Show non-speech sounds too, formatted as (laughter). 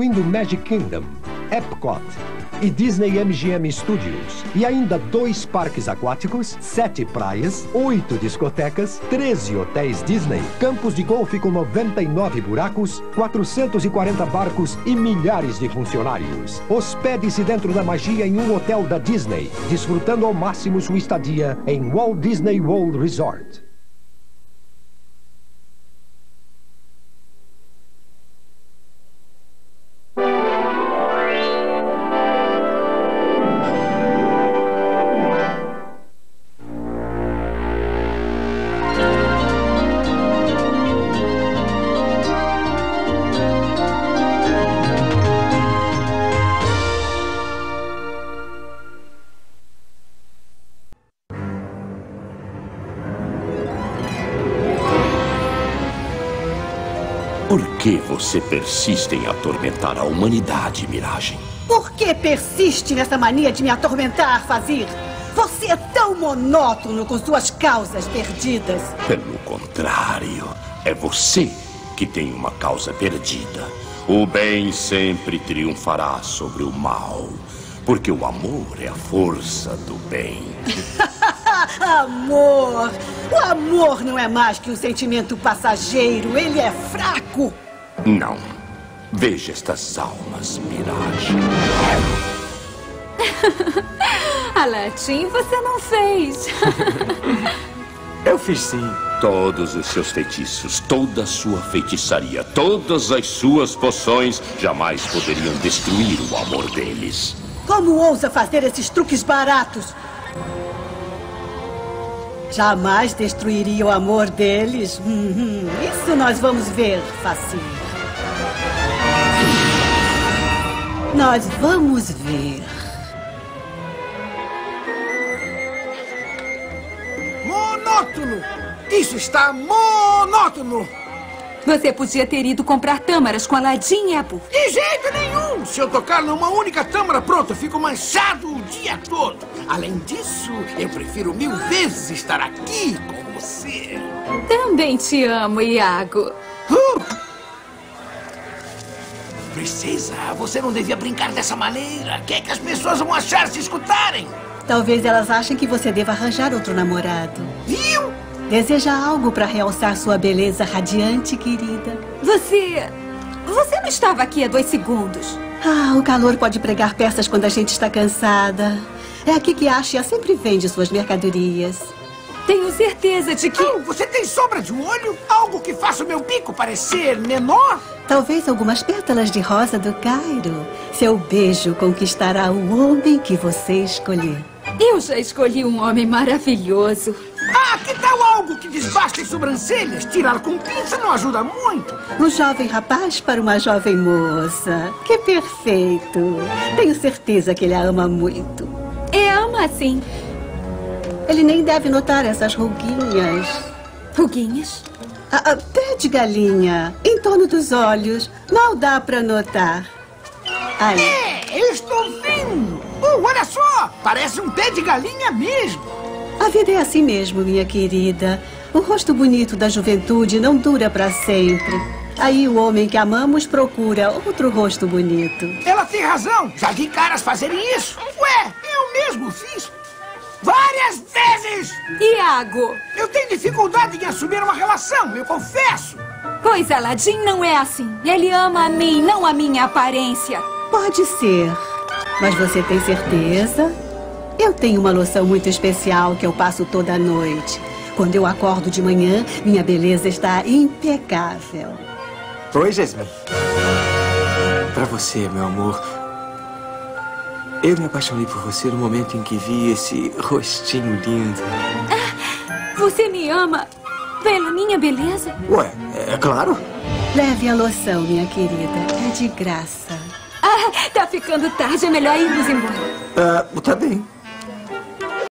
incluindo Magic Kingdom, Epcot e Disney MGM Studios. E ainda dois parques aquáticos, sete praias, oito discotecas, 13 hotéis Disney, campos de golfe com 99 buracos, 440 barcos e milhares de funcionários. Hospede-se dentro da magia em um hotel da Disney, desfrutando ao máximo sua estadia em Walt Disney World Resort. Por que você persiste em atormentar a humanidade, Miragem? Por que persiste nessa mania de me atormentar, Fazir? Você é tão monótono com suas causas perdidas. Pelo contrário, é você que tem uma causa perdida. O bem sempre triunfará sobre o mal, porque o amor é a força do bem. (laughs) amor! O amor não é mais que um sentimento passageiro, ele é fraco. Não. Veja estas almas, Miragem. (laughs) Alatim, você não fez. (laughs) Eu fiz sim. Todos os seus feitiços, toda a sua feitiçaria, todas as suas poções jamais poderiam destruir o amor deles. Como ousa fazer esses truques baratos? Jamais destruiria o amor deles. Uhum. Isso nós vamos ver, Facir. Nós vamos ver. Monótono! Isso está monótono! Você podia ter ido comprar tâmaras com Aladim, Epo. De jeito nenhum! Se eu tocar numa única tâmara, pronto, eu fico manchado o dia todo. Além disso, eu prefiro mil vezes estar aqui com você. Também te amo, Iago. Uh! Princesa, você não devia brincar dessa maneira. O que é que as pessoas vão achar se escutarem? Talvez elas achem que você deva arranjar outro namorado. Viu? Deseja algo para realçar sua beleza radiante, querida? Você. Você não estava aqui há dois segundos. Ah, o calor pode pregar peças quando a gente está cansada. É aqui que a Ashia sempre vende suas mercadorias. Tenho certeza de que. Oh, você tem sombra de um olho? Algo que faça o meu bico parecer menor? Talvez algumas pétalas de rosa do Cairo. Seu beijo conquistará o homem que você escolher. Eu já escolhi um homem maravilhoso. Ah, que tal algo que desbasta as sobrancelhas? Tirar com pinça não ajuda muito. Um jovem rapaz para uma jovem moça. Que perfeito. Tenho certeza que ele a ama muito. É, ama sim. Ele nem deve notar essas ruguinhas. Ruguinhas? Ah, pé de galinha, em torno dos olhos. Mal dá para notar. Aí. É, eu estou vendo. Oh, olha só, parece um pé de galinha mesmo. A vida é assim mesmo, minha querida. O rosto bonito da juventude não dura para sempre. Aí o homem que amamos procura outro rosto bonito. Ela tem razão. Já vi caras fazerem isso. Ué, eu mesmo fiz. Várias vezes! Iago! Eu tenho dificuldade em assumir uma relação, eu confesso. Pois Aladim não é assim. Ele ama a mim, não a minha aparência. Pode ser. Mas você tem certeza? Eu tenho uma loção muito especial que eu passo toda noite. Quando eu acordo de manhã, minha beleza está impecável. Oi, Jasmine. Pra você, meu amor. Eu me apaixonei por você no momento em que vi esse rostinho lindo. Ah, você me ama pela minha beleza? Ué, é claro. Leve a loção, minha querida. É de graça. Ah, tá ficando tarde. É melhor irmos embora. Ah, tá bem.